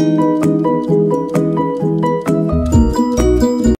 Música